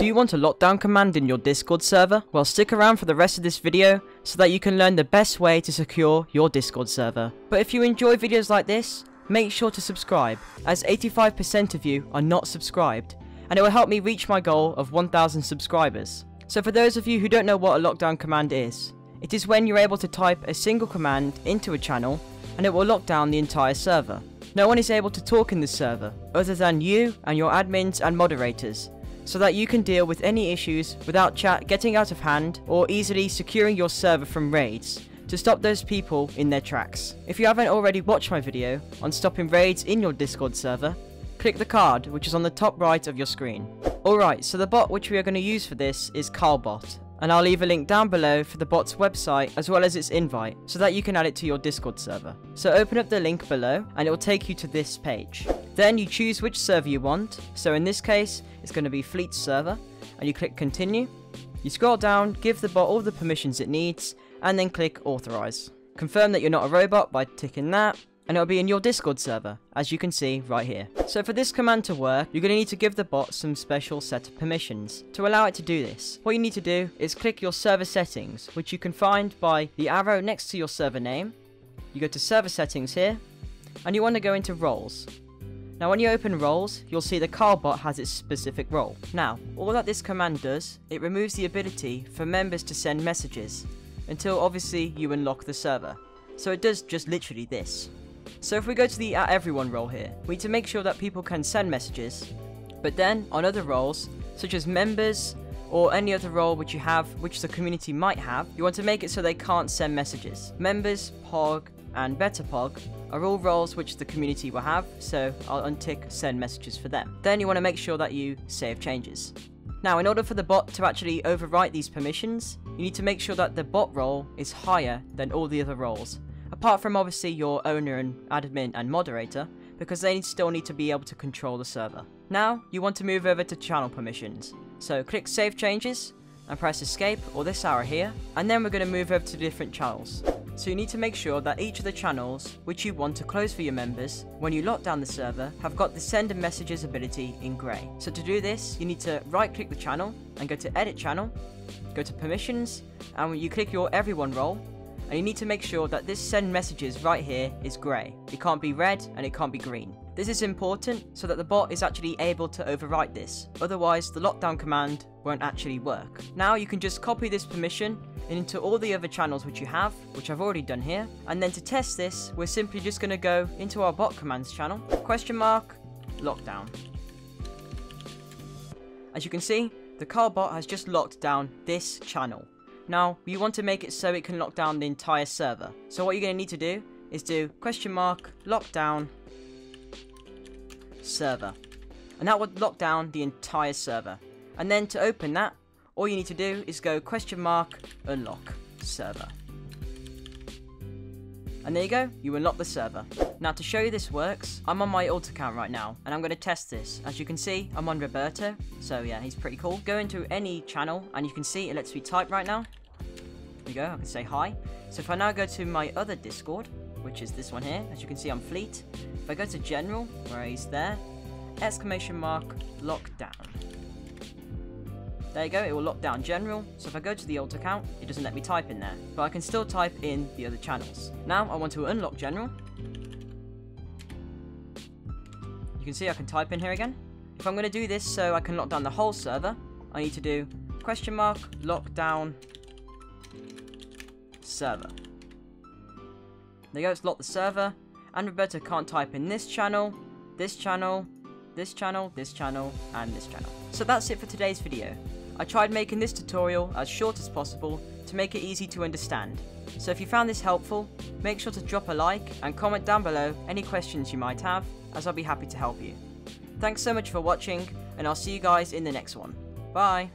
Do you want a lockdown command in your Discord server? Well stick around for the rest of this video so that you can learn the best way to secure your Discord server. But if you enjoy videos like this, make sure to subscribe, as 85% of you are not subscribed, and it will help me reach my goal of 1000 subscribers. So for those of you who don't know what a lockdown command is, it is when you're able to type a single command into a channel and it will lock down the entire server. No one is able to talk in the server, other than you and your admins and moderators, so that you can deal with any issues without chat getting out of hand or easily securing your server from raids to stop those people in their tracks. If you haven't already watched my video on stopping raids in your Discord server, click the card which is on the top right of your screen. Alright, so the bot which we are going to use for this is Carlbot, and I'll leave a link down below for the bot's website as well as its invite so that you can add it to your Discord server. So open up the link below and it will take you to this page. Then you choose which server you want, so in this case it's going to be Fleet server, and you click continue. You scroll down, give the bot all the permissions it needs, and then click authorize. Confirm that you're not a robot by ticking that, and it'll be in your Discord server, as you can see right here. So for this command to work, you're going to need to give the bot some special set of permissions. To allow it to do this, what you need to do is click your server settings, which you can find by the arrow next to your server name. You go to server settings here, and you want to go into roles. Now when you open roles, you'll see the Carlbot has its specific role. Now, all that this command does, it removes the ability for members to send messages, until obviously you unlock the server. So it does just literally this. So if we go to the at everyone role here, we need to make sure that people can send messages, but then on other roles, such as members, or any other role which you have, which the community might have, you want to make it so they can't send messages. Members, POG, and BetterPog are all roles which the community will have, so I'll untick send messages for them. Then you want to make sure that you save changes. Now, in order for the bot to actually overwrite these permissions, you need to make sure that the bot role is higher than all the other roles, apart from obviously your owner and admin and moderator, because they still need to be able to control the server. Now, you want to move over to channel permissions. So click save changes, and press escape or this arrow here, and then we're going to move over to different channels. So you need to make sure that each of the channels, which you want to close for your members, when you lock down the server, have got the send messages ability in grey. So to do this, you need to right click the channel, and go to edit channel, go to permissions, and you click your everyone role, and you need to make sure that this send messages right here is grey. It can't be red and it can't be green. This is important so that the bot is actually able to overwrite this, otherwise the lockdown command won't actually work. Now you can just copy this permission into all the other channels which you have, which I've already done here, and then to test this, we're simply just going to go into our bot commands channel, question mark, lockdown. As you can see, the Carlbot has just locked down this channel. Now, you want to make it so it can lock down the entire server. So what you're going to need to do is do question mark lockdown server. And that would lock down the entire server. And then to open that, all you need to do is go question mark unlock server. And there you go, you unlock the server. Now to show you this works, I'm on my alt account right now, and I'm going to test this. As you can see, I'm on Roberto, so yeah, he's pretty cool. Go into any channel, and you can see it lets me type right now we go, I can say hi. So if I now go to my other Discord, which is this one here, as you can see I'm Fleet. If I go to General, where he's there, exclamation mark, lockdown. There you go, it will lock down General, so if I go to the alt account, it doesn't let me type in there, but I can still type in the other channels. Now I want to unlock General. You can see I can type in here again. If I'm going to do this so I can lock down the whole server, I need to do question mark, lockdown, server. There you go, it's locked the server. And Roberto can't type in this channel, this channel, this channel, this channel, and this channel. So that's it for today's video. I tried making this tutorial as short as possible to make it easy to understand. So if you found this helpful, make sure to drop a like and comment down below any questions you might have, as I'll be happy to help you. Thanks so much for watching, and I'll see you guys in the next one. Bye!